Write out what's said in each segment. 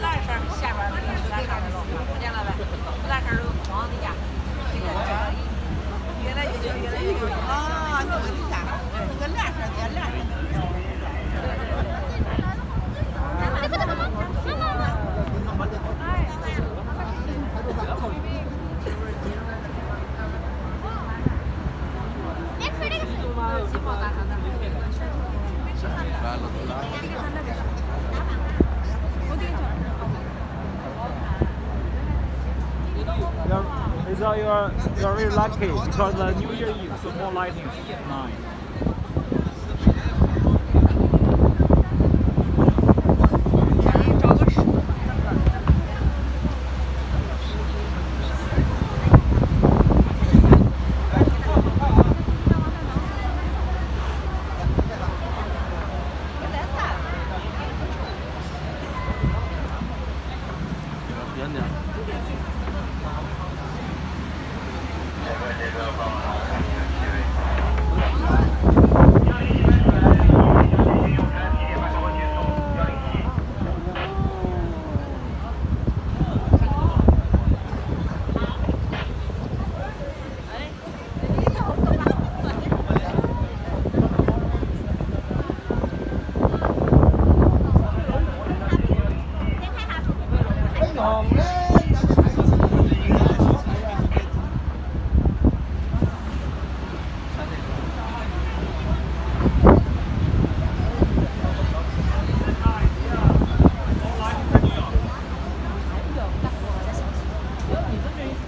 蓝色下边那个是蓝色的路，看见了呗？蓝色的黄的呀，这个越来越小，越来越小。啊，那个底下，那个蓝色的蓝色的。you're, it's all you're, you're really lucky because the New Year Eve, so more lighting at 9. Yeah. Hãy subscribe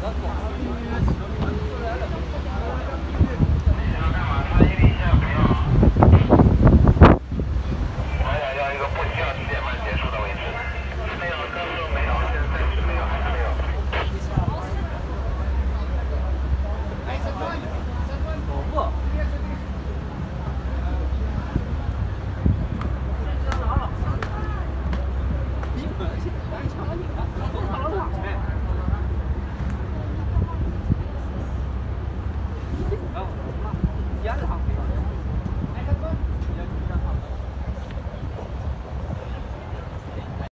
Tá That's